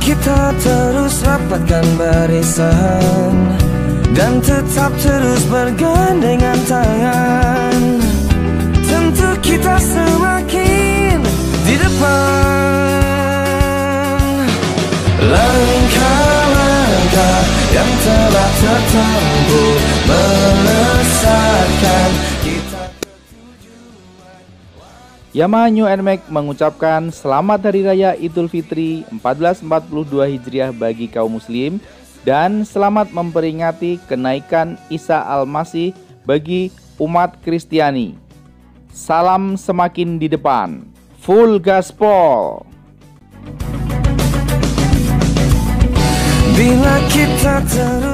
kita terus rapatkan barisan Dan tetap terus bergandengan tangan. Tentu kita semakin di depan. Langkah-langkah yang telah tertempuh Yamaha New NMAX mengucapkan selamat Hari Raya Idul Fitri 1442 Hijriah bagi kaum muslim dan selamat memperingati kenaikan Isa Al-Masih bagi umat Kristiani. Salam semakin di depan. Full gaspol. Bila kita terus